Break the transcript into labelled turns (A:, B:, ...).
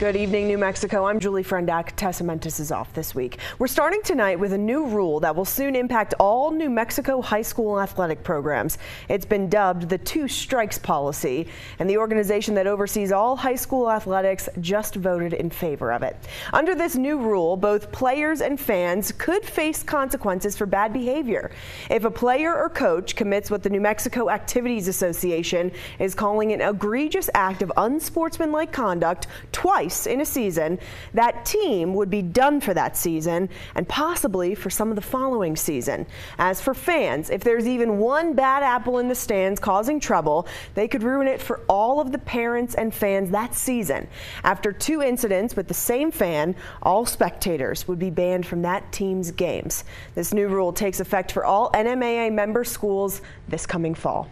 A: Good evening, New Mexico. I'm Julie Frendak. Tessa Mentus is off this week. We're starting tonight with a new rule that will soon impact all New Mexico high school athletic programs. It's been dubbed the two strikes policy, and the organization that oversees all high school athletics just voted in favor of it. Under this new rule, both players and fans could face consequences for bad behavior. If a player or coach commits what the New Mexico Activities Association is calling an egregious act of unsportsmanlike conduct twice twice in a season, that team would be done for that season and possibly for some of the following season. As for fans, if there's even one bad apple in the stands causing trouble, they could ruin it for all of the parents and fans that season. After two incidents with the same fan, all spectators would be banned from that team's games. This new rule takes effect for all NMAA member schools this coming fall.